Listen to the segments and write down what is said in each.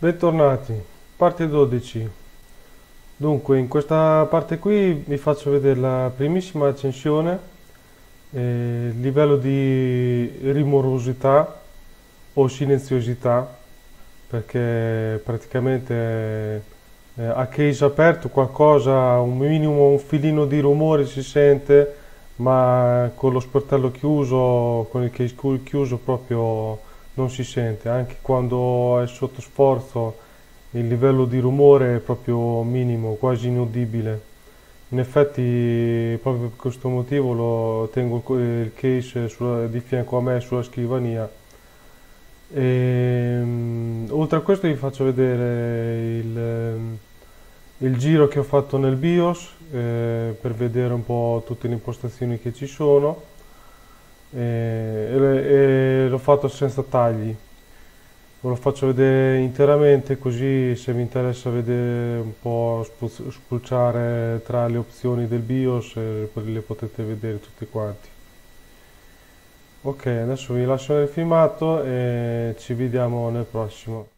Bentornati, parte 12. Dunque, in questa parte qui vi faccio vedere la primissima accensione, eh, il livello di rimorosità o silenziosità, perché praticamente eh, a case aperto qualcosa, un minimo, un filino di rumore si sente, ma con lo sportello chiuso, con il case chiuso proprio non si sente, anche quando è sotto sforzo il livello di rumore è proprio minimo, quasi inudibile. In effetti, proprio per questo motivo lo tengo il case sulla, di fianco a me sulla scrivania. E, um, oltre a questo vi faccio vedere il, il giro che ho fatto nel BIOS eh, per vedere un po' tutte le impostazioni che ci sono e, e l'ho fatto senza tagli. Ve lo faccio vedere interamente così se vi interessa vedere un po' spulciare tra le opzioni del BIOS le potete vedere tutti quanti. Ok adesso vi lascio nel filmato e ci vediamo nel prossimo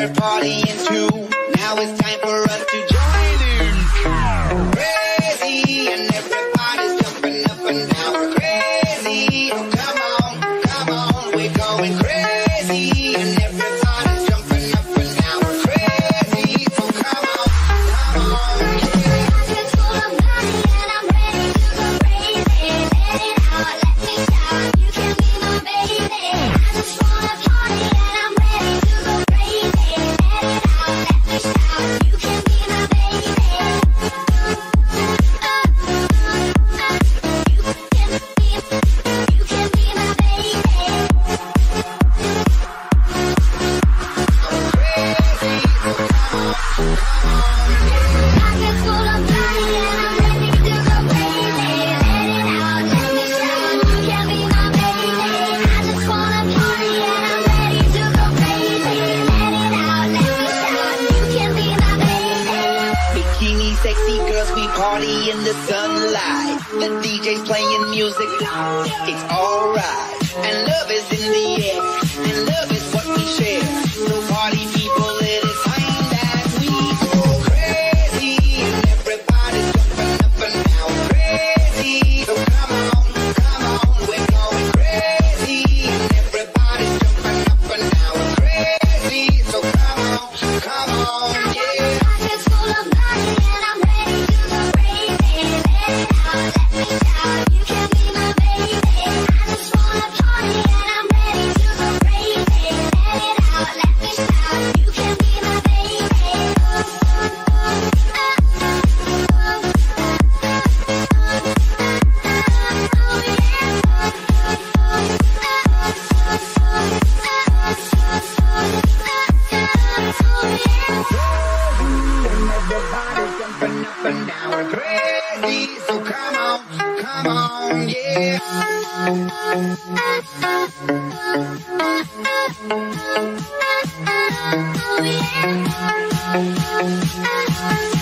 We're partying too. Now it's time for It's all Thank you.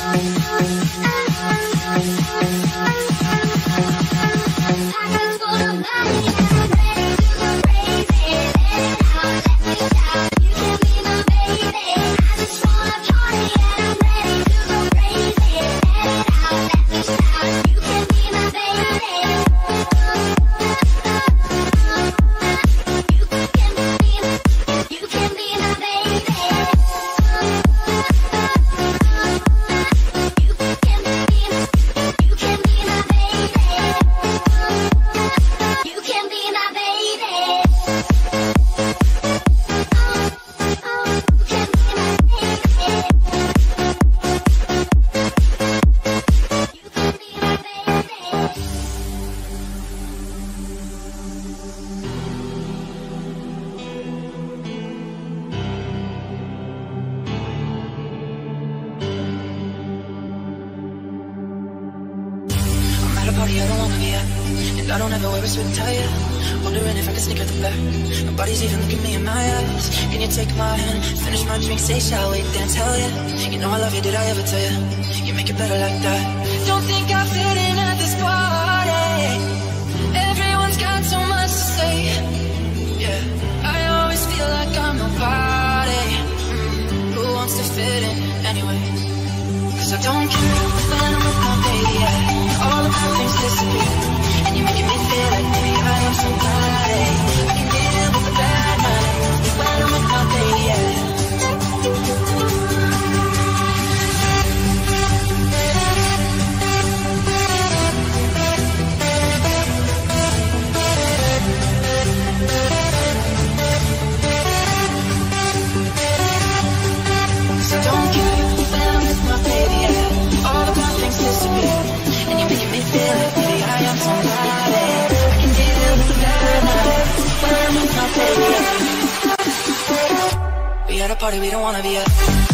Say, shall we dance? Hell yeah. You know I love you, did I ever tell you? You make it better like that. Don't think I fit in at this party. Eh? Everyone's got so much to say. Yeah, I always feel like I'm nobody. Mm, who wants to fit in anyway? Cause I don't care when I'm with my baby. Yeah. All of my things disappear. And you make me feel like maybe I am somebody. party we don't wanna be at.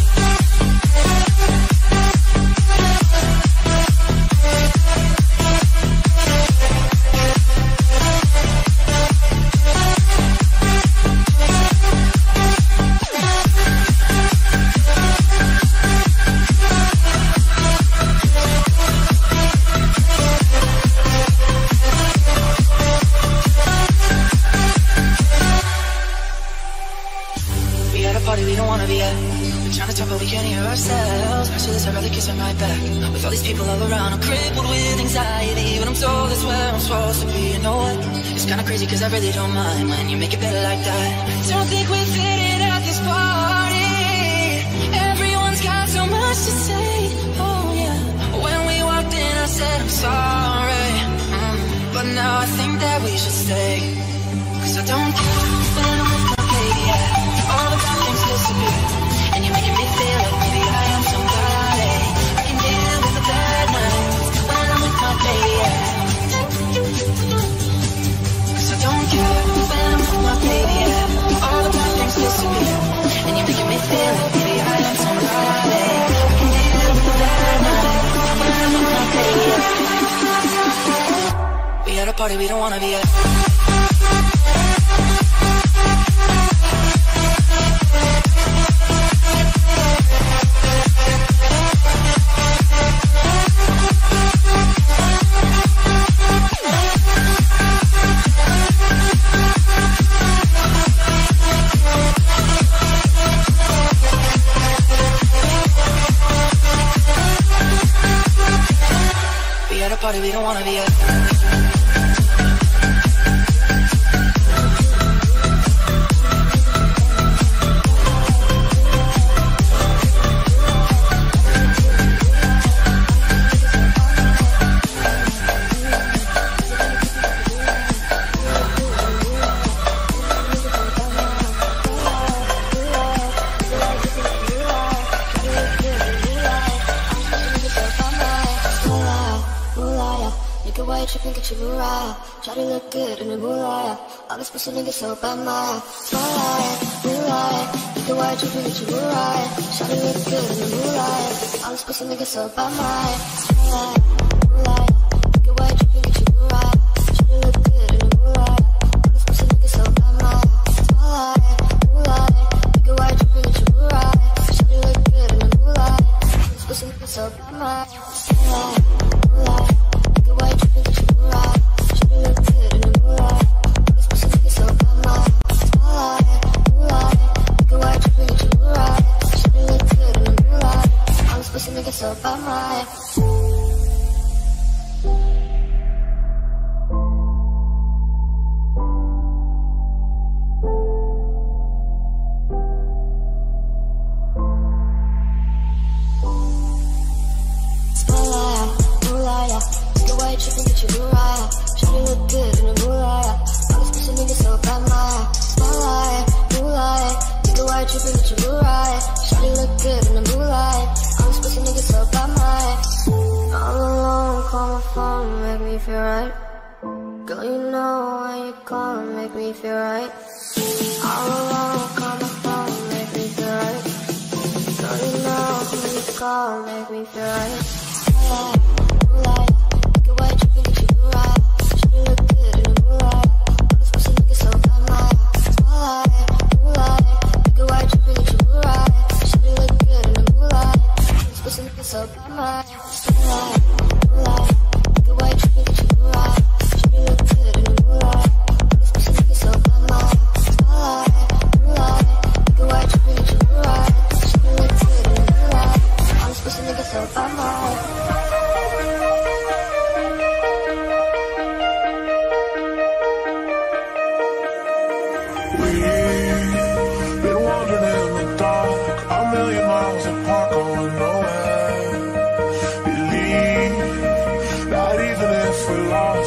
we should stay. Cause I don't care. party we don't wanna be at. Take a white chicken, get your Mariah Try to look good in the moonlight. All this pussy niggas so by my Moonlight, moonlight. Take a white chicken, get your Mariah Try to look good in the moonlight. All this pussy niggas so by my Moonlight.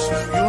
you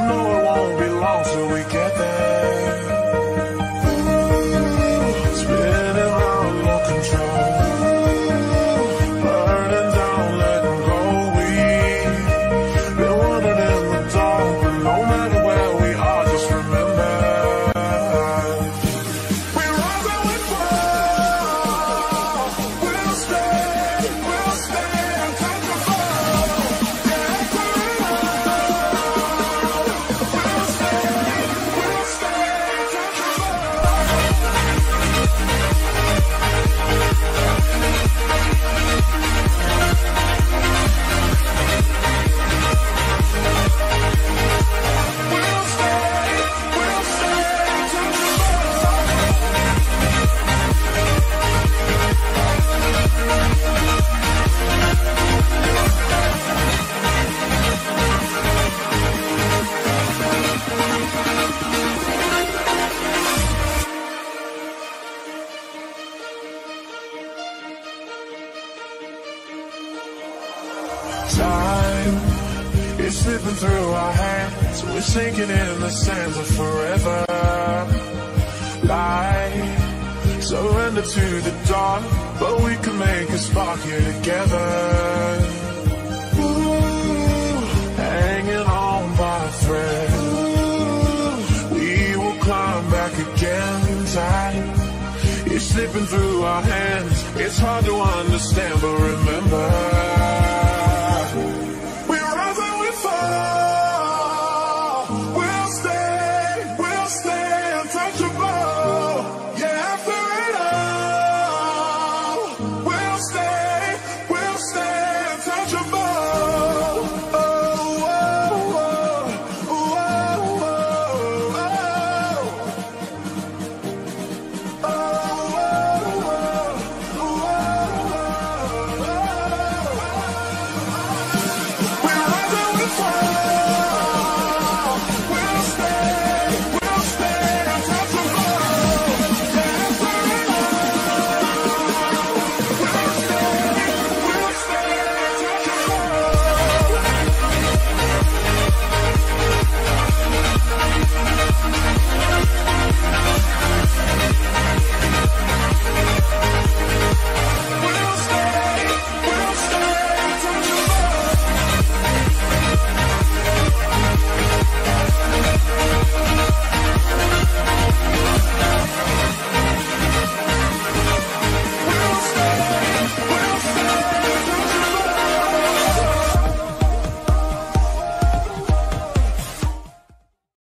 Ooh, we will climb back again time. It's slipping through our hands. It's hard to understand, but remember.